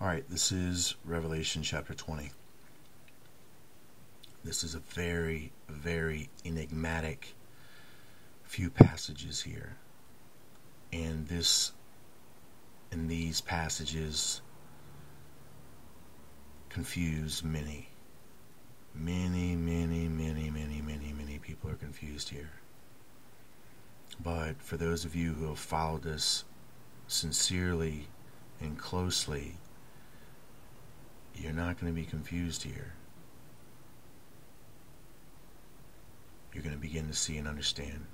All right, this is Revelation chapter 20. This is a very, very enigmatic few passages here. And this, in these passages, confuse many. Many, many, many, many, many, many people are confused here. But for those of you who have followed this sincerely and closely, you're not going to be confused here. You're going to begin to see and understand.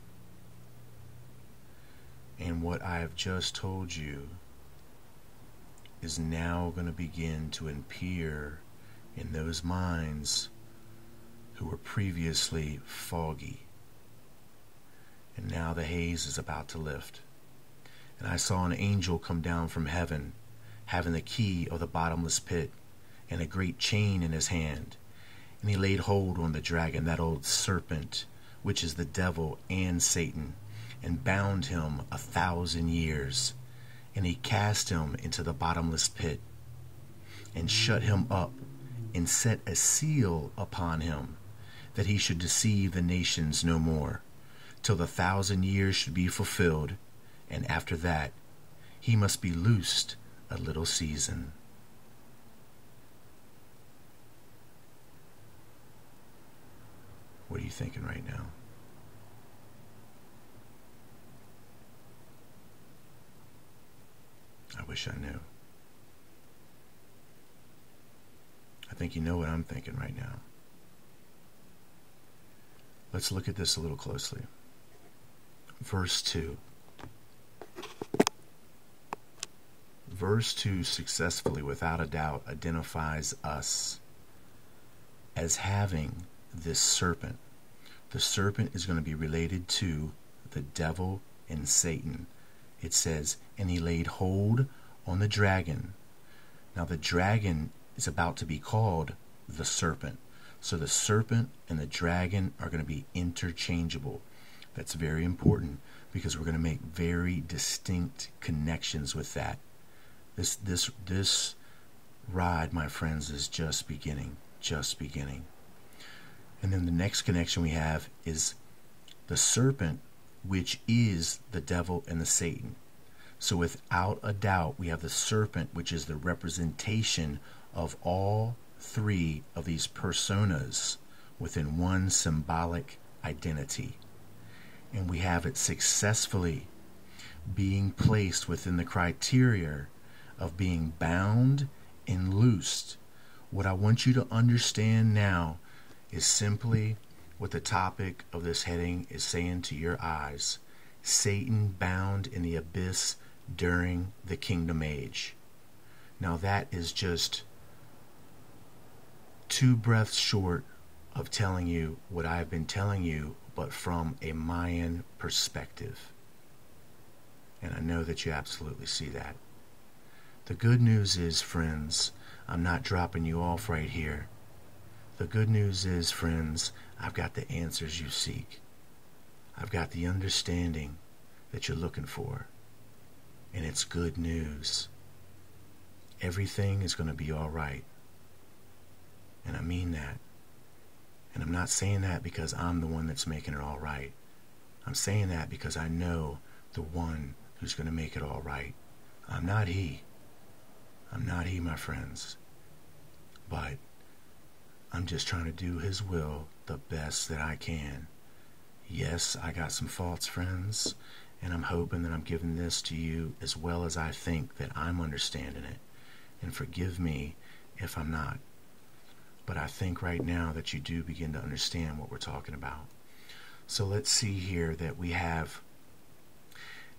And what I have just told you is now going to begin to appear in those minds who were previously foggy. And now the haze is about to lift. And I saw an angel come down from heaven, having the key of the bottomless pit and a great chain in his hand. And he laid hold on the dragon, that old serpent, which is the devil and Satan, and bound him a thousand years. And he cast him into the bottomless pit, and shut him up, and set a seal upon him, that he should deceive the nations no more, till the thousand years should be fulfilled, and after that he must be loosed a little season. What are you thinking right now? I wish I knew. I think you know what I'm thinking right now. Let's look at this a little closely. Verse 2. Verse 2 successfully, without a doubt, identifies us as having this serpent. The serpent is going to be related to the devil and Satan. It says, and he laid hold on the dragon. Now, the dragon is about to be called the serpent. So, the serpent and the dragon are going to be interchangeable. That's very important because we're going to make very distinct connections with that. This, this, this ride, my friends, is just beginning. Just beginning. And then the next connection we have is the serpent, which is the devil and the Satan. So without a doubt, we have the serpent, which is the representation of all three of these personas within one symbolic identity. And we have it successfully being placed within the criteria of being bound and loosed. What I want you to understand now is simply what the topic of this heading is saying to your eyes Satan bound in the abyss during the kingdom age. Now, that is just two breaths short of telling you what I've been telling you, but from a Mayan perspective. And I know that you absolutely see that. The good news is, friends, I'm not dropping you off right here. The good news is, friends, I've got the answers you seek. I've got the understanding that you're looking for. And it's good news. Everything is going to be all right. And I mean that. And I'm not saying that because I'm the one that's making it all right. I'm saying that because I know the one who's going to make it all right. I'm not he. I'm not he, my friends. But I'm just trying to do His will the best that I can. Yes, I got some faults, friends, and I'm hoping that I'm giving this to you as well as I think that I'm understanding it. And forgive me if I'm not. But I think right now that you do begin to understand what we're talking about. So let's see here that we have.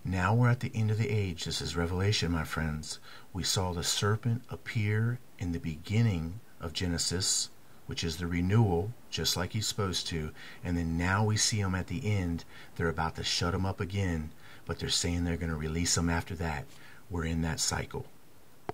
Now we're at the end of the age. This is Revelation, my friends. We saw the serpent appear in the beginning of Genesis which is the renewal, just like he's supposed to. And then now we see him at the end. They're about to shut him up again, but they're saying they're going to release him after that. We're in that cycle.